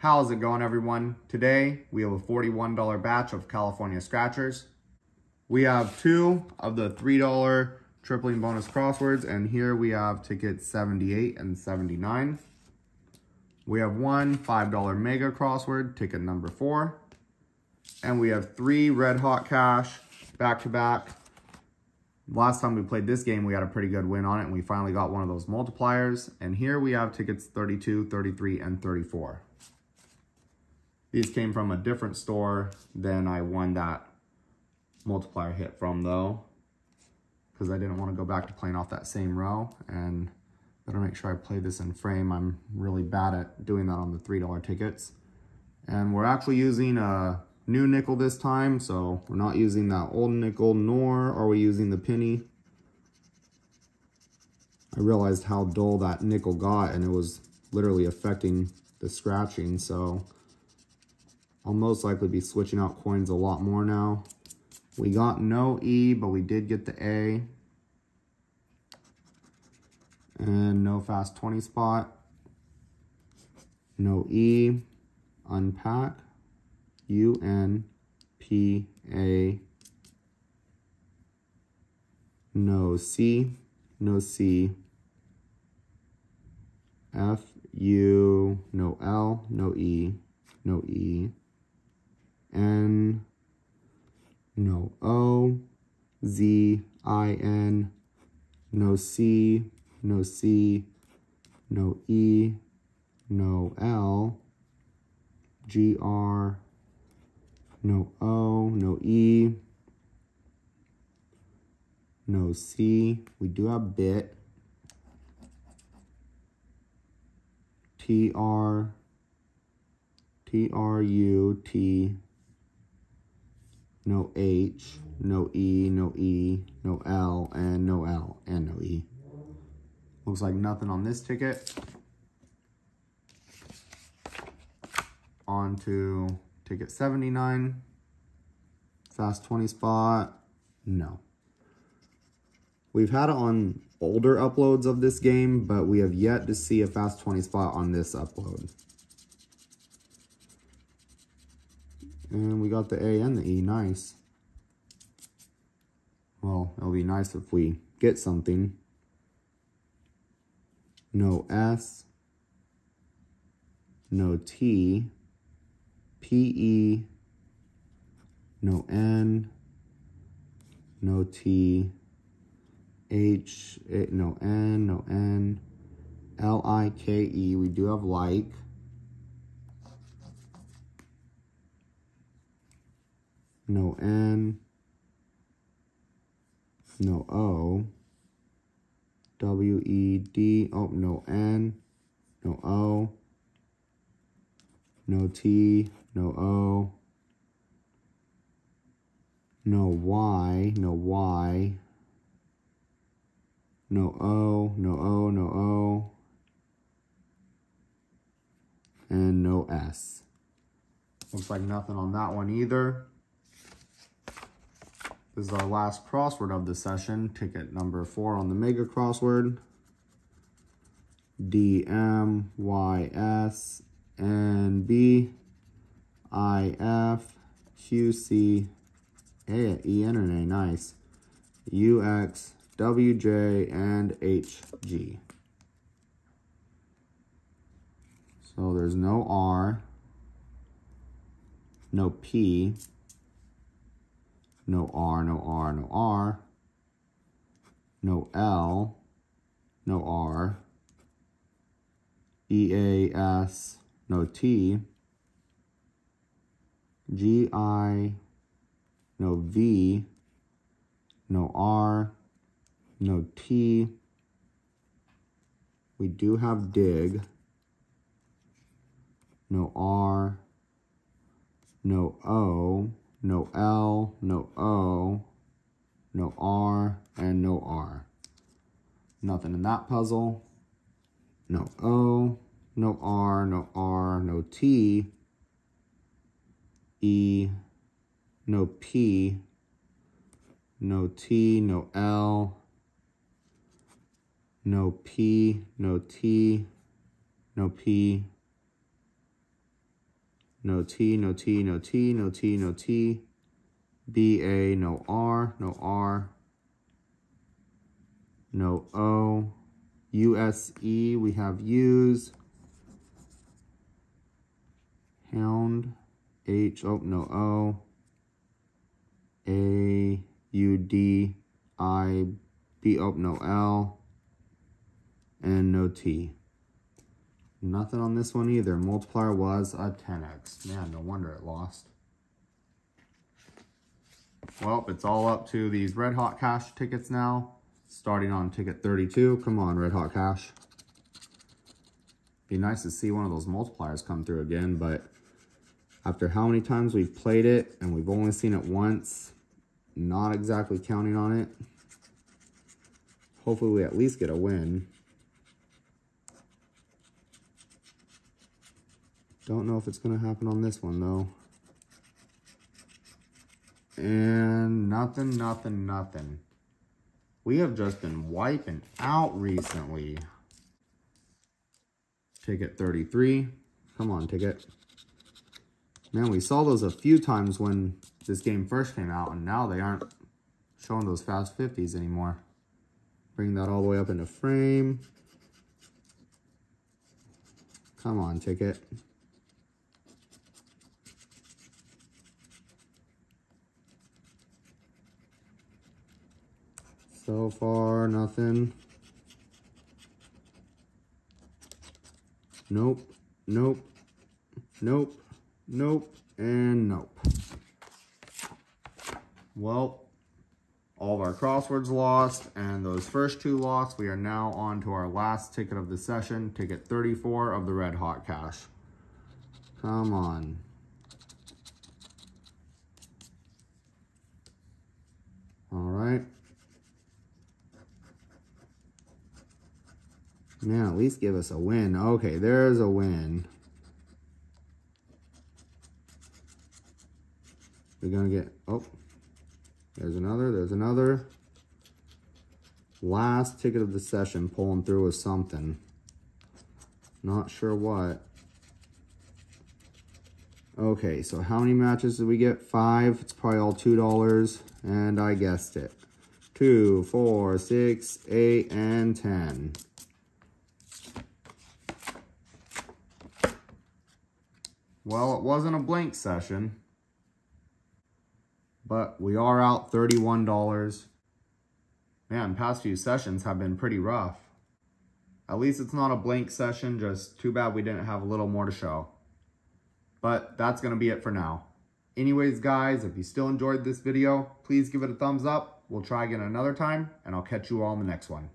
How's it going everyone? Today we have a $41 batch of California Scratchers. We have two of the $3 tripling bonus crosswords and here we have tickets 78 and 79. We have one $5 mega crossword, ticket number four. And we have three red hot cash back to back. Last time we played this game, we had a pretty good win on it and we finally got one of those multipliers. And here we have tickets 32, 33, and 34. These came from a different store than I won that multiplier hit from though. Because I didn't want to go back to playing off that same row. And better make sure I play this in frame. I'm really bad at doing that on the $3 tickets. And we're actually using a new nickel this time. So we're not using that old nickel, nor are we using the penny. I realized how dull that nickel got and it was literally affecting the scratching. So I'll most likely be switching out coins a lot more now. We got no E, but we did get the A. And no fast 20 spot. No E. Unpack. U N P A. No C. No C. F U. No L. No E. No E. N, no O, Z, I, N, no C, no C, no E, no L, G, R, no O, no E, no C. We do have bit. T, R, T, R, U, T, no H, no E, no E, no L, and no L, and no E. Looks like nothing on this ticket. On to ticket 79. Fast 20 spot. No. We've had it on older uploads of this game, but we have yet to see a fast 20 spot on this upload. And we got the A and the E, nice. Well, it'll be nice if we get something. No S. No T. P-E. No N. No T. H. No N. No N. L-I-K-E. We do have like. No N, no O, W, E, D, oh, no N, no O, no T, no O, no Y, no Y, no O, no O, no O, and no S. Looks like nothing on that one either. This is our last crossword of the session, ticket number four on the mega crossword. D, M, Y, S, N, B, I, F, Q, C, A, E, N, and A, nice. U, X, W, J, and H, G. So there's no R, no P, no R, no R, no R, no L, no R, E, A, S, no T, G, I, no V, no R, no T. We do have dig, no R, no O, no L, no O, no R, and no R. Nothing in that puzzle. No O, no R, no R, no T, E, no P, no T, no L, no P, no T, no P, No T, no T, no T, no T, no T. B, A, no R, no R. No O. U, S, E, we have U's. Hound. H, oh, no O. A, U, D, I, B, oh, no L. And no T. Nothing on this one either. Multiplier was a 10x. Man, no wonder it lost. Well, it's all up to these Red Hot Cash tickets now. Starting on ticket 32. Come on, Red Hot Cash. Be nice to see one of those multipliers come through again, but after how many times we've played it and we've only seen it once, not exactly counting on it. Hopefully we at least get a win. Don't know if it's going to happen on this one, though. And nothing, nothing, nothing. We have just been wiping out recently. Ticket 33. Come on, ticket. Man, we saw those a few times when this game first came out, and now they aren't showing those fast 50s anymore. Bring that all the way up into frame. Come on, ticket. So far, nothing. Nope, nope, nope, nope, and nope. Well, all of our crosswords lost, and those first two lost, we are now on to our last ticket of the session, ticket 34 of the Red Hot Cash. Come on. All right. Man, at least give us a win. Okay, there's a win. We're going to get... Oh, there's another. There's another. Last ticket of the session pulling through with something. Not sure what. Okay, so how many matches did we get? Five. It's probably all $2. And I guessed it. Two, four, six, eight, and 10. Well, it wasn't a blank session, but we are out $31. Man, past few sessions have been pretty rough. At least it's not a blank session, just too bad we didn't have a little more to show. But that's going to be it for now. Anyways, guys, if you still enjoyed this video, please give it a thumbs up. We'll try again another time, and I'll catch you all in the next one.